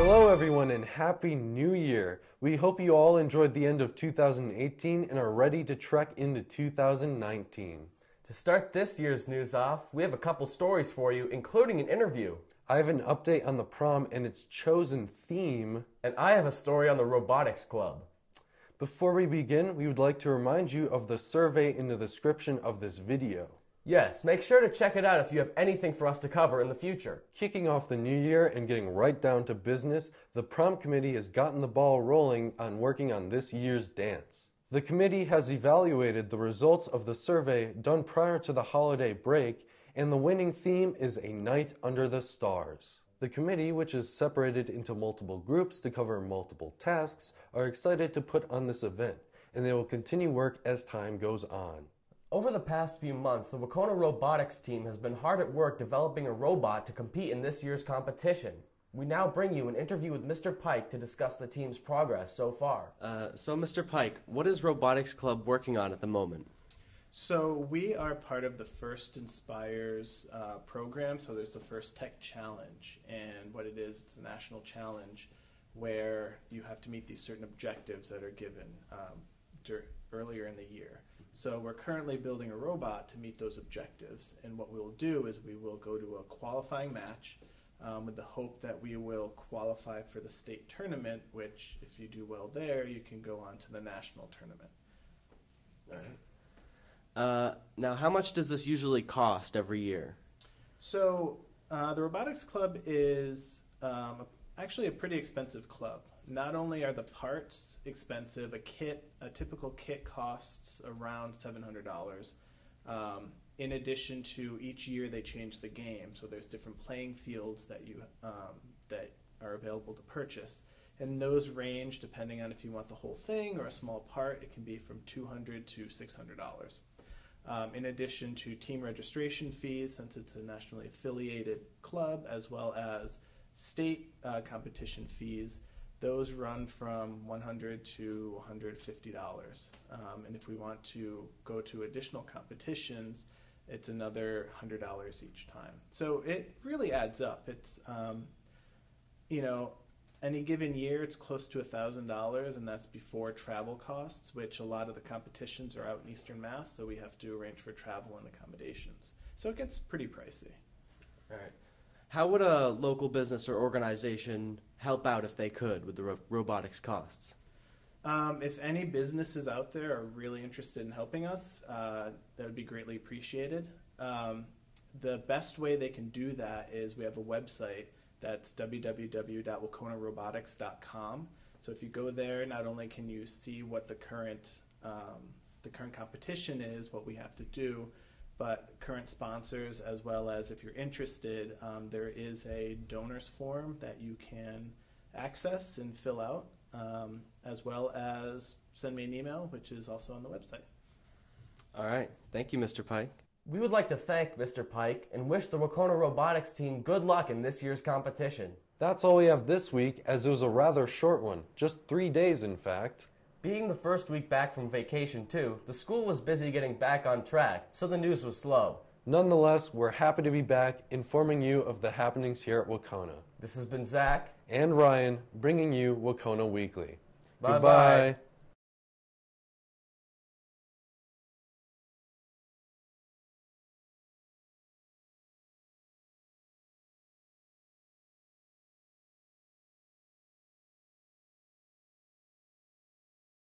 Hello, everyone, and Happy New Year! We hope you all enjoyed the end of 2018 and are ready to trek into 2019. To start this year's news off, we have a couple stories for you, including an interview. I have an update on the prom and its chosen theme. And I have a story on the Robotics Club. Before we begin, we would like to remind you of the survey in the description of this video. Yes, make sure to check it out if you have anything for us to cover in the future. Kicking off the new year and getting right down to business, the prom committee has gotten the ball rolling on working on this year's dance. The committee has evaluated the results of the survey done prior to the holiday break, and the winning theme is A Night Under the Stars. The committee, which is separated into multiple groups to cover multiple tasks, are excited to put on this event, and they will continue work as time goes on. Over the past few months, the Wahconah Robotics team has been hard at work developing a robot to compete in this year's competition. We now bring you an interview with Mr. Pike to discuss the team's progress so far. Uh, so, Mr. Pike, what is Robotics Club working on at the moment? So we are part of the First Inspires uh, program. So there's the First Tech Challenge, and what it is, it's a national challenge where you have to meet these certain objectives that are given um, dur- earlier in the year. So we're currently building a robot to meet those objectives, and what we will do is we will go to a qualifying match. Um, with the hope that we will qualify for the state tournament, which, if you do well there, you can go on to the national tournament. All right. Uh, now, how much does this usually cost every year? So, uh, the Robotics Club is um, actually a pretty expensive club. Not only are the parts expensive, a kit, a typical kit costs around seven hundred dollars. Um, in addition to each year they change the game, so there's different playing fields that you um, that are available to purchase, and those range depending on if you want the whole thing or a small part. It can be from two hundred to six hundred dollars. Um, in addition to team registration fees, since it's a nationally affiliated club, as well as state uh, competition fees, those run from 100 to 150 dollars. Um, and if we want to go to additional competitions, it's another hundred dollars each time. So it really adds up. It's um, you know any given year it's close to thousand dollars, and that's before travel costs, which a lot of the competitions are out in Eastern Mass, so we have to arrange for travel and accommodations. So it gets pretty pricey. All right. How would a local business or organization help out if they could with the ro- robotics costs? Um, if any businesses out there are really interested in helping us, uh, that would be greatly appreciated. Um, the best way they can do that is we have a website that's www.wahconahrobotics.com. So if you go there, not only can you see what the current um, the current competition is, what we have to do, but current sponsors, as well as if you're interested, um, there is a donors form that you can access and fill out, um, as well as send me an email, which is also on the website. All right. Thank you, Mr. Pike. We would like to thank Mr. Pike and wish the Wahconah Robotics team good luck in this year's competition. That's all we have this week, as it was a rather short one, just three days in fact. Being the first week back from vacation, too, the school was busy getting back on track, so the news was slow. Nonetheless, we're happy to be back informing you of the happenings here at Wahconah. This has been Zach. And Ryan bringing you Wahconah Weekly. Bye-bye. Goodbye.